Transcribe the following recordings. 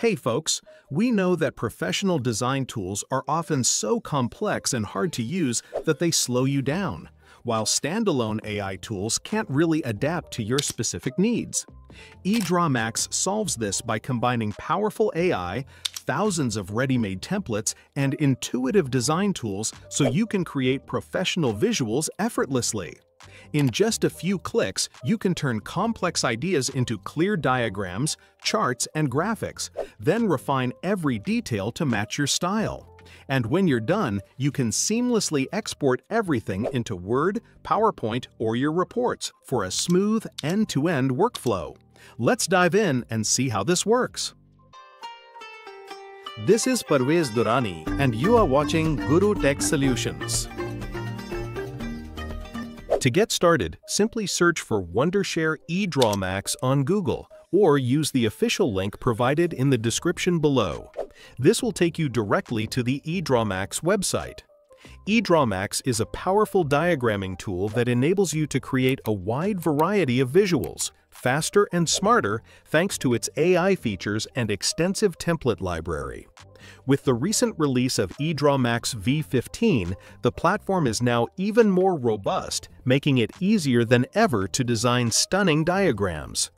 Hey folks, we know that professional design tools are often so complex and hard to use that they slow you down, while standalone AI tools can't really adapt to your specific needs. eDrawMax solves this by combining powerful AI, thousands of ready-made templates, and intuitive design tools so you can create professional visuals effortlessly. In just a few clicks, you can turn complex ideas into clear diagrams, charts, and graphics, then refine every detail to match your style. And when you're done, you can seamlessly export everything into Word, PowerPoint, or your reports for a smooth end-to-end -end workflow. Let's dive in and see how this works. This is Parvez Durrani, and you are watching Gurru Tech Solutions. To get started, simply search for Wondershare eDrawMax on Google or use the official link provided in the description below. This will take you directly to the eDrawMax website. eDrawMax is a powerful diagramming tool that enables you to create a wide variety of visuals, faster and smarter thanks to its AI features and extensive template library. With the recent release of eDrawMax V15, the platform is now even more robust, making it easier than ever to design stunning diagrams.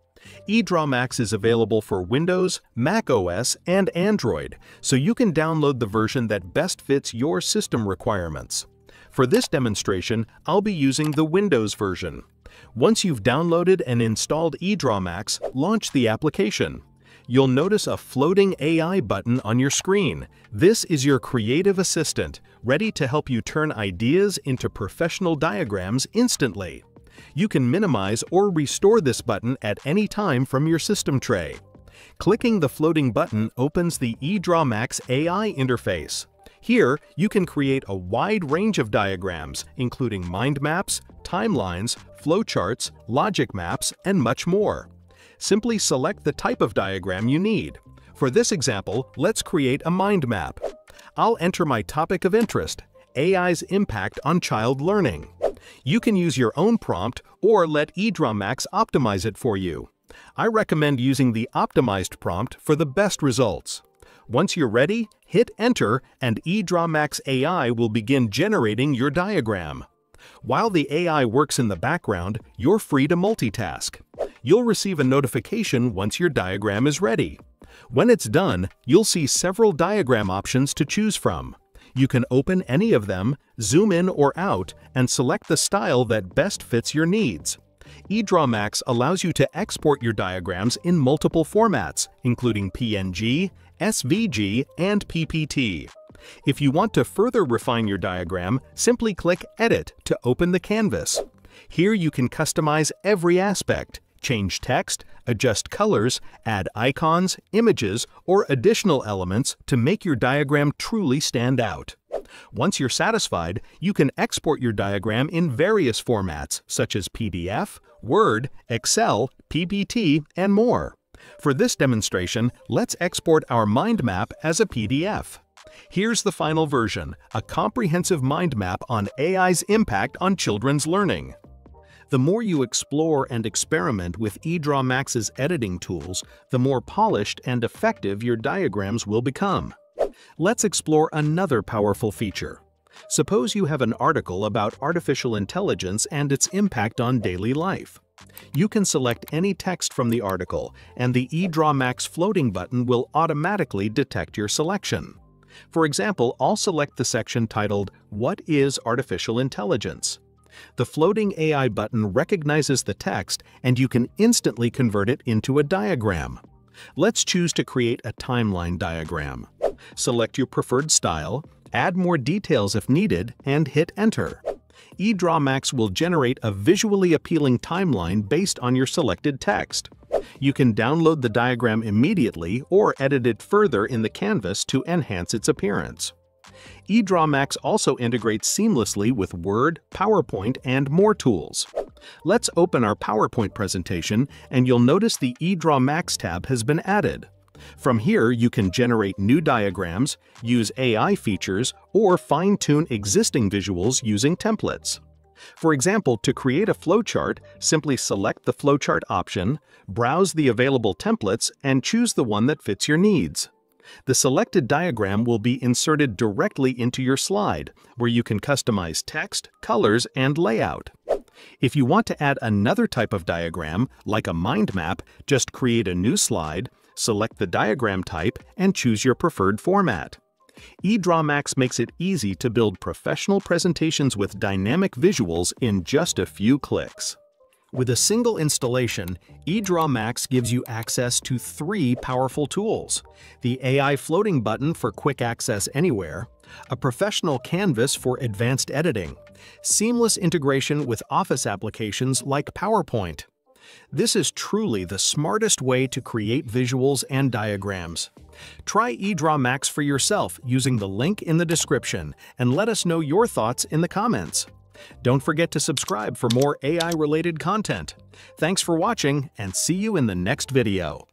eDrawMax is available for Windows, Mac OS, and Android, so you can download the version that best fits your system requirements. For this demonstration, I'll be using the Windows version. Once you've downloaded and installed eDrawMax, launch the application you'll notice a floating AI button on your screen. This is your creative assistant, ready to help you turn ideas into professional diagrams instantly. You can minimize or restore this button at any time from your system tray. Clicking the floating button opens the eDrawMax AI interface. Here, you can create a wide range of diagrams, including mind maps, timelines, flowcharts, logic maps, and much more simply select the type of diagram you need. For this example, let's create a mind map. I'll enter my topic of interest, AI's impact on child learning. You can use your own prompt or let eDrawMax optimize it for you. I recommend using the optimized prompt for the best results. Once you're ready, hit Enter and eDrawMax AI will begin generating your diagram. While the AI works in the background, you're free to multitask you'll receive a notification once your diagram is ready. When it's done, you'll see several diagram options to choose from. You can open any of them, zoom in or out, and select the style that best fits your needs. eDrawMax allows you to export your diagrams in multiple formats, including PNG, SVG, and PPT. If you want to further refine your diagram, simply click Edit to open the canvas. Here you can customize every aspect, change text, adjust colors, add icons, images, or additional elements to make your diagram truly stand out. Once you're satisfied, you can export your diagram in various formats such as PDF, Word, Excel, PPT, and more. For this demonstration, let's export our mind map as a PDF. Here's the final version, a comprehensive mind map on AI's impact on children's learning. The more you explore and experiment with eDrawMax's editing tools, the more polished and effective your diagrams will become. Let's explore another powerful feature. Suppose you have an article about artificial intelligence and its impact on daily life. You can select any text from the article, and the eDrawMax floating button will automatically detect your selection. For example, I'll select the section titled, What is Artificial Intelligence? The floating AI button recognizes the text and you can instantly convert it into a diagram. Let's choose to create a timeline diagram. Select your preferred style, add more details if needed, and hit Enter. eDrawMax will generate a visually appealing timeline based on your selected text. You can download the diagram immediately or edit it further in the canvas to enhance its appearance eDrawMax also integrates seamlessly with Word, PowerPoint, and more tools. Let's open our PowerPoint presentation and you'll notice the eDrawMax tab has been added. From here, you can generate new diagrams, use AI features, or fine-tune existing visuals using templates. For example, to create a flowchart, simply select the flowchart option, browse the available templates, and choose the one that fits your needs. The selected diagram will be inserted directly into your slide, where you can customize text, colors, and layout. If you want to add another type of diagram, like a mind map, just create a new slide, select the diagram type, and choose your preferred format. eDrawMax makes it easy to build professional presentations with dynamic visuals in just a few clicks. With a single installation, eDrawMax gives you access to three powerful tools. The AI floating button for quick access anywhere, a professional canvas for advanced editing, seamless integration with Office applications like PowerPoint. This is truly the smartest way to create visuals and diagrams. Try eDrawMax for yourself using the link in the description and let us know your thoughts in the comments. Don't forget to subscribe for more AI-related content. Thanks for watching and see you in the next video.